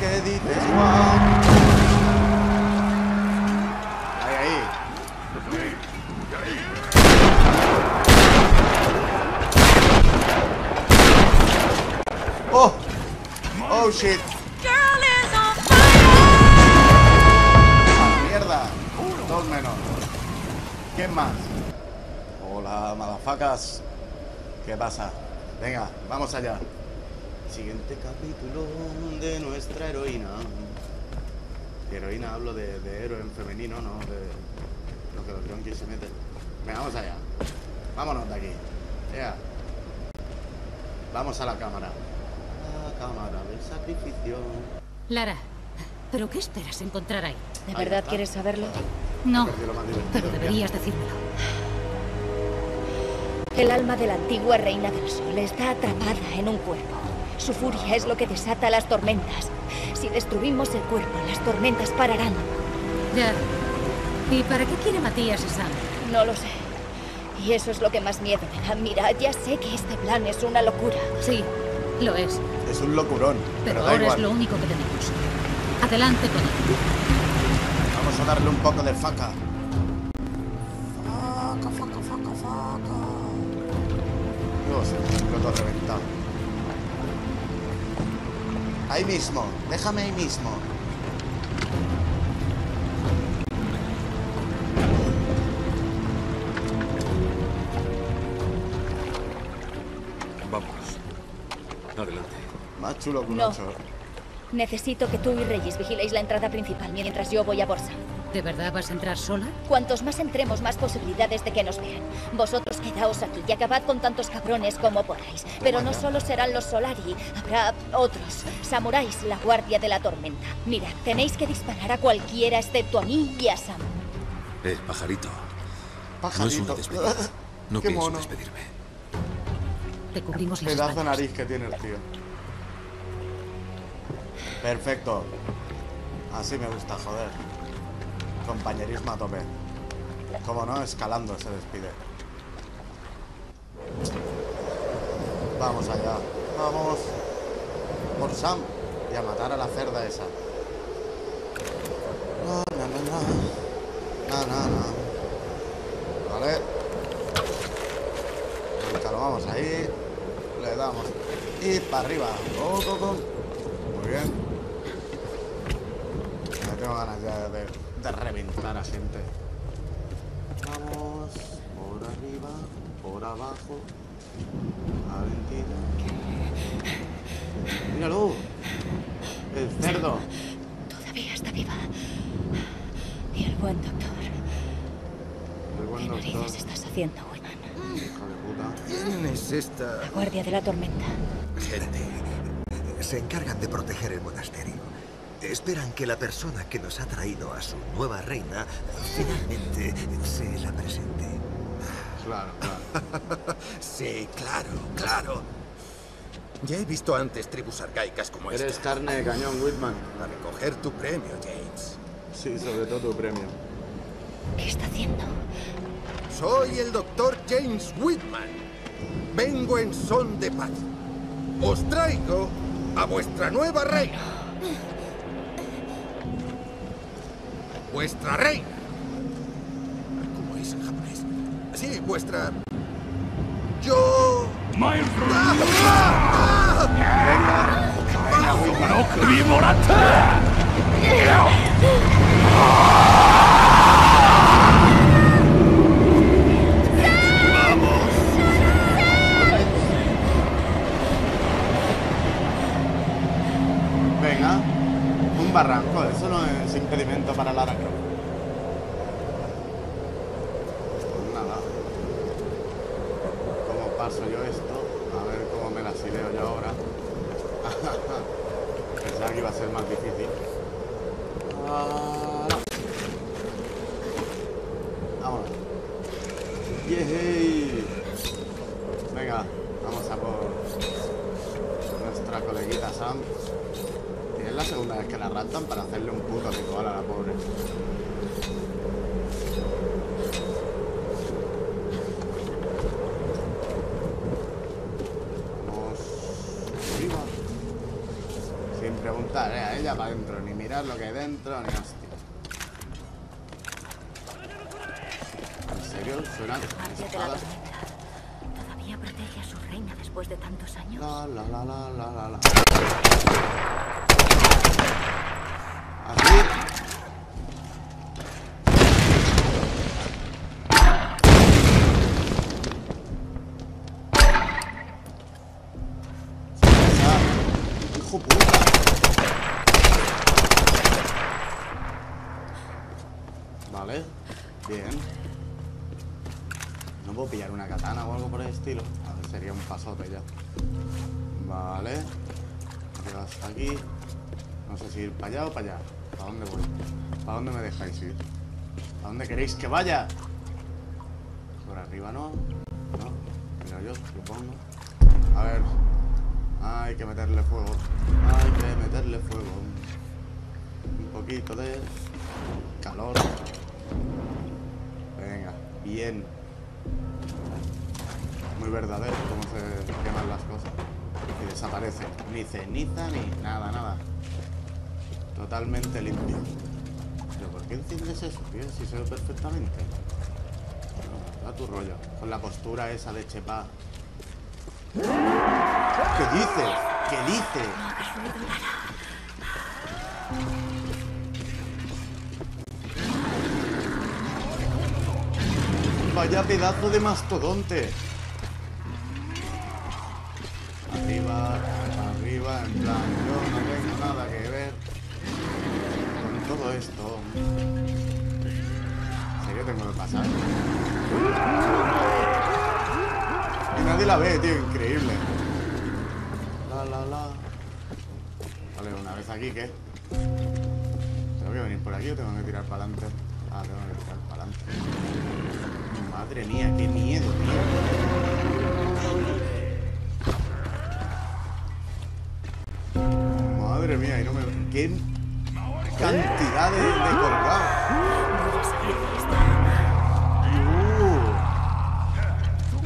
¿Qué dices, Juan? Ahí, ahí. ¡Oh! ¡Oh, shit! Girl is on fire. ¡A la mierda! Dos menos. ¿Quién más? Hola, madafacas. ¿Qué pasa? Venga, vamos allá. Siguiente capítulo de nuestra heroína. Heroína hablo de, de héroe en femenino, no de lo que los yonkis se meten. Venga, vamos allá. Vámonos de aquí. Ya. Vamos a la cámara. La cámara del sacrificio. Lara, ¿pero qué esperas encontrar ahí? ¿De Ahí verdad está. quieres saberlo? No, pero deberías decírmelo. El alma de la antigua reina del sol está atrapada en un cuerpo. Su furia es lo que desata las tormentas. Si destruimos el cuerpo, las tormentas pararán. Ya. ¿Y para qué quiere Matías esa? No lo sé. Y eso es lo que más miedo me da. Mira, ya sé que este plan es una locura. Sí, lo es. Es un locurón. Pero, Pero, da ahora igual. es lo único que tenemos. Adelante con él. Vamos a darle un poco de faca. Faca, faca, faca, faca. Dios, el exploto reventado. Ahí mismo, déjame ahí mismo. Vamos. Adelante. Más chulo que un No. ocho. Necesito que tú y Reyes vigiléis la entrada principal mientras yo voy a Borsa. ¿De verdad vas a entrar sola? Cuantos más entremos, más posibilidades de que nos vean. Vosotros quedaos aquí y acabad con tantos cabrones como podáis. Pero no solo serán los Solari, habrá otros. Samuráis, la guardia de la tormenta. Mira, tenéis que disparar a cualquiera excepto a mí y a Sam. Eh, pajarito. No es Pajarito. una despedida. No Qué pienso mono. despedirme. Te cubrimos las Pedazo de espaldas. nariz que tiene el tío. Perfecto. Así me gusta, joder. Compañerismo a tope. Como no, escalando se despide. Vamos allá. Vamos. Por Sam. Y a matar a la cerda esa. Na, na, na, na. Na, na, na. Vale. Vamos ahí. Le damos. Y para arriba. Go, go, go. Muy bien. Me tengo ganas ya de, de reventar a gente. Vamos. Por arriba. Por abajo. Valentina. Míralo. El cerdo. Todavía está viva. Y el buen doctor. El buen ¿Qué doctor. narices estás haciendo, Whitman? Hijo de puta. ¿Quién es esta La guardia de la tormenta. gente? Se encargan de proteger el monasterio. Esperan que la persona que nos ha traído a su nueva reina finalmente se la presente. Claro, claro. Sí, claro, claro. Ya he visto antes tribus arcaicas como Eres esta. carne de cañón, Whitman. A recoger tu premio, James. Sí, sobre todo tu premio. ¿Qué está haciendo? Soy el doctor James Whitman. Vengo en son de paz. Os traigo a vuestra nueva reina. Vuestra reina. ¿Cómo es en japonés? Sí, vuestra... Yo... Venga. Venga, Whitman. Venga. Un barranco, eso no es impedimento para Lara Croft. Pues nada. ¿Cómo paso yo esto? A ver cómo me la sileo yo ahora. Pensaba que iba a ser más difícil. Ah, no. Vámonos. ¡Yehey! Venga, vamos a por nuestra coleguita Sam. Y es la segunda vez que la raptan para hacerle un puto ritual a la pobre. Vamos arriba. Sin preguntar, ¿eh? A ella para adentro, ni mirar lo que hay dentro, ni hostia. ¿En serio? ¿Suenan después de tantos años? La, la, la, pasote ya. Vale. Aquí. No sé si ir para allá o para allá. ¿Para dónde voy? ¿Para dónde me dejáis ir? ¿A dónde queréis que vaya? Por arriba no. No. Mira yo, supongo. A ver. Hay que meterle fuego. Hay que meterle fuego. Un poquito de calor. Venga, bien. Muy verdadero cómo se queman las cosas. Y desaparece. Ni ceniza ni nada, nada. Totalmente limpio. ¿Pero por qué enciendes eso, tío? Si se ve perfectamente. No, da tu rollo. Con la postura esa de chepa. ¿Qué dices? ¿Qué dices? Vaya pedazo de mastodonte. Tengo que pasar? Y nadie la ve, tío, increíble. La, la, la. Vale, una vez aquí, ¿qué? ¿Tengo que venir por aquí o tengo que tirar para adelante? Ah, tengo que tirar para adelante. Madre mía, qué miedo, tío. Madre mía, y no me... ¡Qué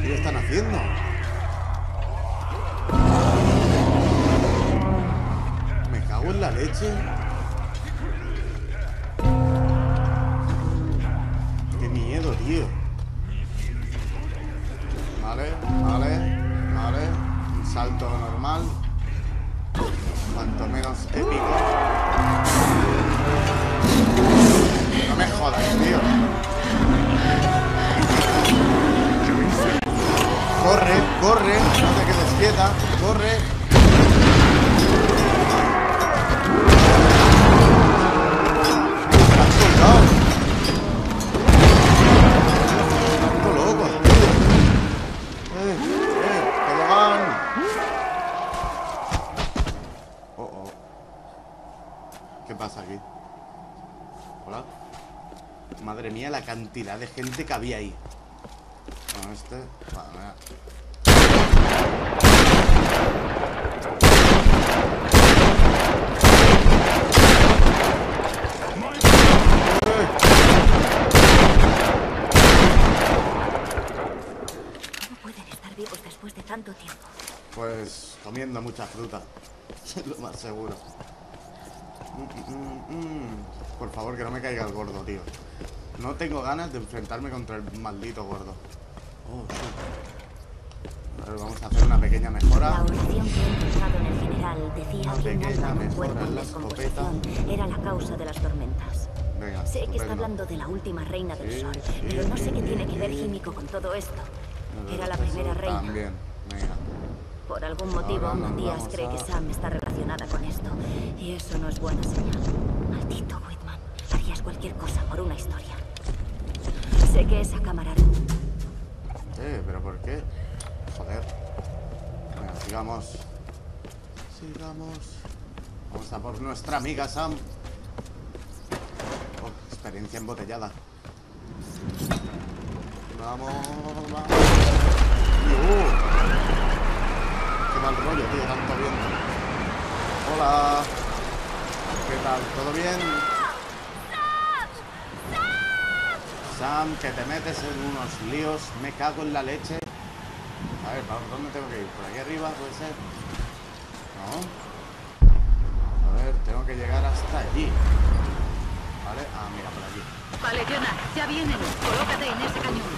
¿Qué están haciendo? Me cago en la leche. Qué miedo, tío. Cantidad de gente que había ahí. Bueno, este. Bueno. ¿Cómo pueden estar vivos después de tanto tiempo? Pues comiendo mucha fruta. Es lo más seguro. Mm, mm, mm. Por favor, que no me caiga el gordo, tío. No tengo ganas de enfrentarme contra el maldito gordo. Oh, sí. A ver, vamos a hacer una pequeña La mejora. oración que he en el general decía Una que un alma cuerpo en la descomposición era la causa de las tormentas. Venga, Sé que está hablando de la última reina del Sí, sol, sí, pero no sé qué tiene que ver sí. Químico con todo esto. Era la primera reina. También, venga. Por algún motivo, Matías cree a- que Sam está relacionada con esto. Y eso no es buena señal. Maldito Whitman. Harías cualquier cosa por una historia. Sé que esa cámara... Eh, pero ¿por qué? Joder. Venga, sigamos. Sigamos. Vamos a por nuestra amiga Sam. Oh, experiencia embotellada. Vamos, vamos. ¡Uh! Qué mal rollo, tío, tanto viento. Hola. ¿Qué tal? ¿Todo bien? Sam, que te metes en unos líos, me cago en la leche. A ver, ¿para dónde tengo que ir? ¿Por aquí arriba puede ser? No. A que llegar hasta allí. ¿Vale? Ah, mira, por allí. Vale, Jonah, ya vienen. Colócate en ese cañón.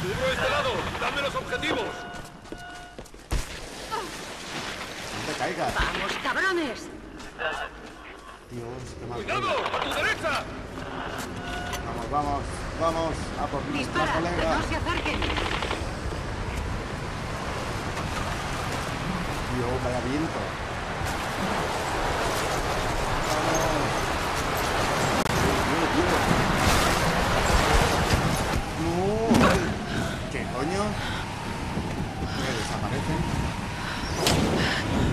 ¡Cubro este lado! ¡Dame los objetivos! No te caigas. ¡Vamos, cabrones! Dios, qué mal. ¡Cuidado! ¡A tu derecha! Vamos, vamos, vamos a por que colega. no se acerquen. Dios, vaya viento. Vamos. No. ¿Qué coño? ¿Qué desaparecen?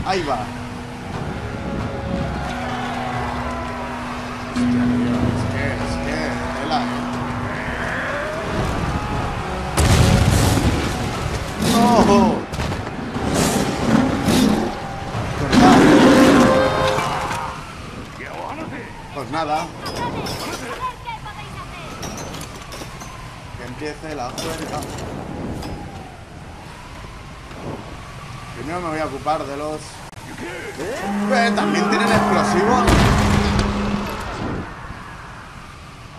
Ahí va. Hostia, nada. Que empiece la juerga. Primero me voy a ocupar de los... Eh, ¿También tienen explosivos?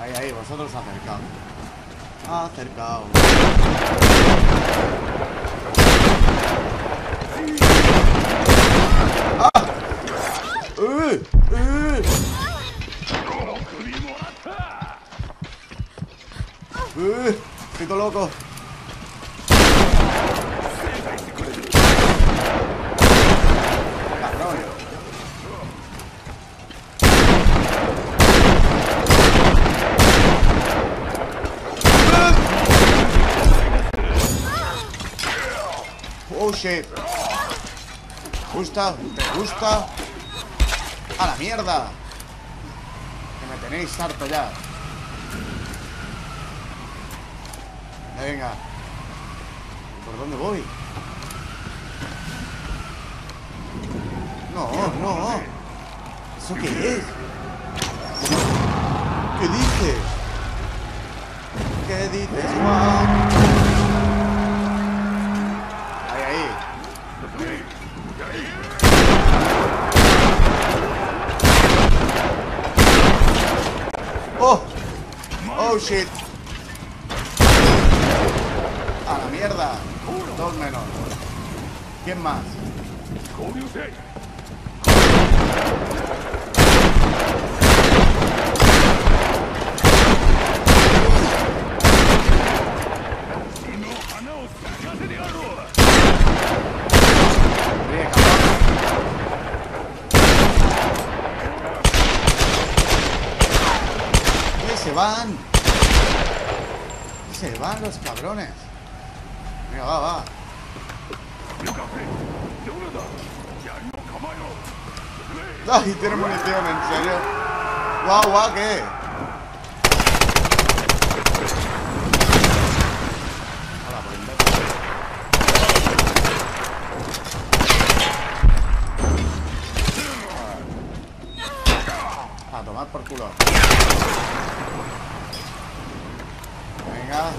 Ahí, ahí, vosotros acercaos. Acercaos. Loco! Oh shit. ¿Gusta? ¿Te gusta? ¡A la mierda! Que me tenéis harto ya. Venga. ¿Por dónde voy? No, no. ¿Eso qué es? ¿Qué dices? ¿Qué dices, Juan? Ahí, ahí. ¡Oh! ¡Oh, shit! Dos menos. ¿Quién más? Bien, cabrón. ¡Eh, se van! Se van los cabrones. Venga, va, va. ¡Ay, tiene munición, en serio! ¡Guau, guau, qué! Hola, por imbécil. A tomar por culo. Venga.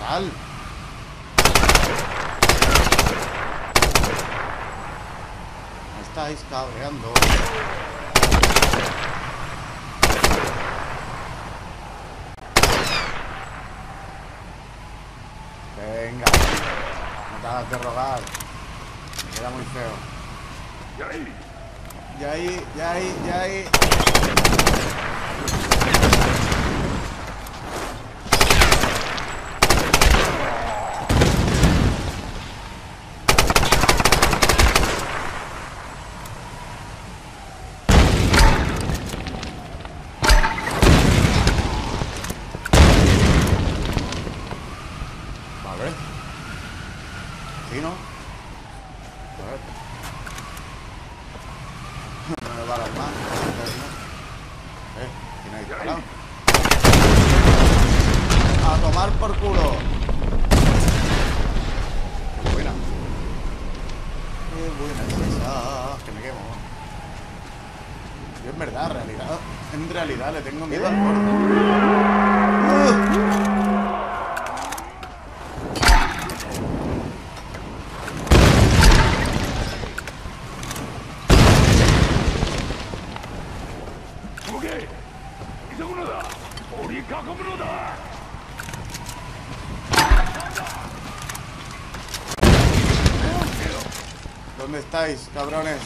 Sal. Me estáis cabreando. Venga. No te hagas de rogar. Queda muy feo. Y ahí, y ahí, y ahí. Vale. Yo en verdad, en realidad, en realidad le tengo miedo al eh. gordo. ¿Dónde estáis, cabrones?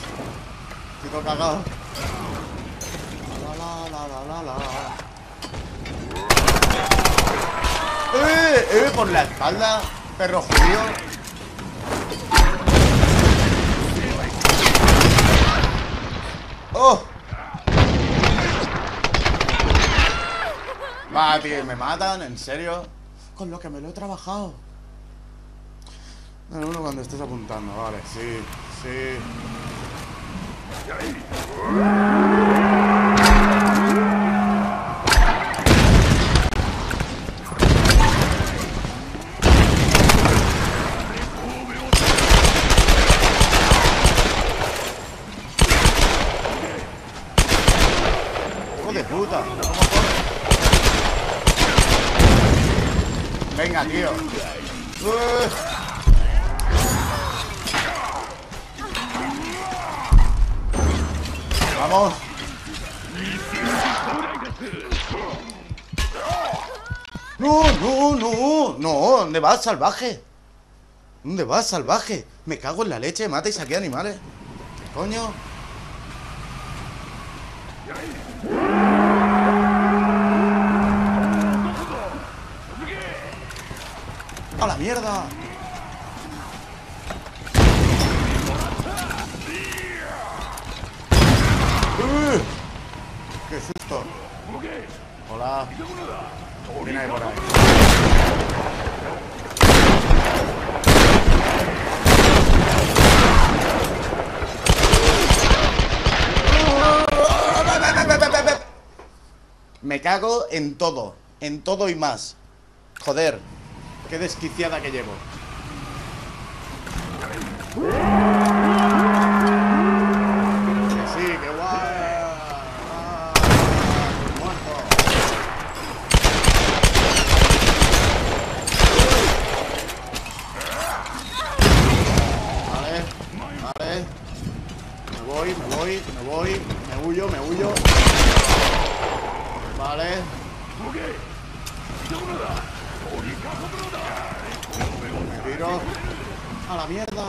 Estoy cagado. Por la espalda, perro judío. ¡Oh! Va, tío, me matan, ¿en serio? Con lo que me lo he trabajado. Dale uno cuando estés apuntando, vale, sí, sí. Venga, tío. ¡Eh! Vamos. No, no, no, no, ¿dónde vas, salvaje? ¿Dónde vas, salvaje? Me cago en la leche, matáis aquí animales. ¿Qué coño? ¡A la mierda! ¡Uh! ¡Qué susto! Hola. Me cago en todo, en todo y más. Joder, qué desquiciada que llevo. Que sí, que guay. Ah. Vale, vale. Me voy, me voy, me voy, me huyo, me huyo. Vale. Me tiro. A la mierda.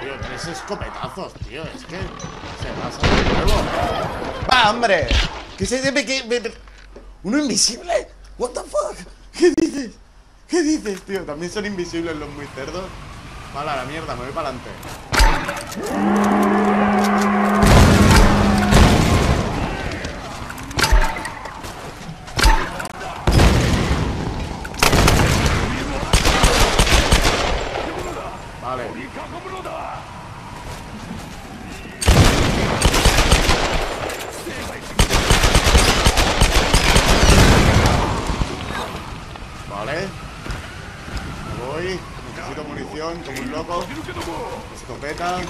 Tío, tres escopetazos, tío. Es que se pasa de nuevo. ¡Va, hombre! ¿Qué se me- me- ¿Uno invisible? ¿What the fuck? ¿Qué dices? ¿Qué dices, tío? También son invisibles los muy cerdos. Vale, a la mierda, me voy para adelante. Como un loco. Escopeta.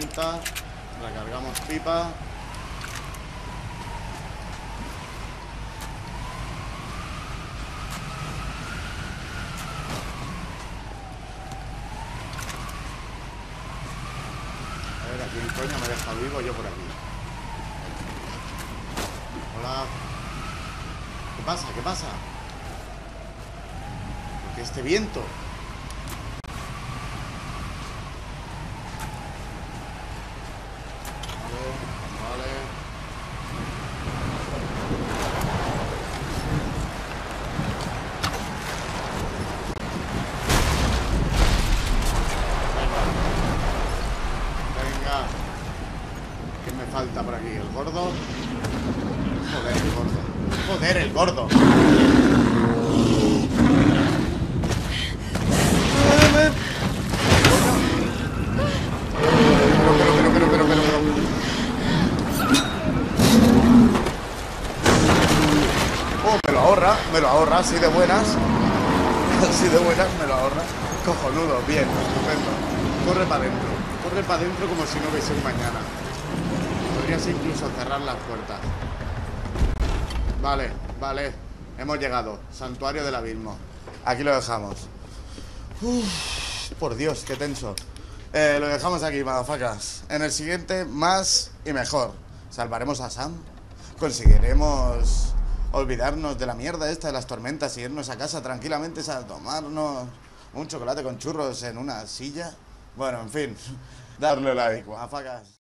recargamos pipa. A ver, ¿a quién coño me deja vivo yo por aquí? Hola. ¿Qué pasa? ¿Qué pasa? Porque este viento... me lo ahorra, así de buenas. Así de buenas me lo ahorra. Cojonudo, bien, estupendo. Corre para adentro, corre para adentro como si no hubiese un mañana. Podrías incluso cerrar las puertas. Vale, vale. Hemos llegado. Santuario del abismo. Aquí lo dejamos. Por Dios, qué tenso. Eh, lo dejamos aquí, madafacas. En el siguiente, más y mejor. ¿Salvaremos a Sam? ¿Conseguiremos olvidarnos de la mierda esta de las tormentas y irnos a casa tranquilamente a tomarnos un chocolate con churros en una silla? Bueno, en fin. Darle like, madafacas.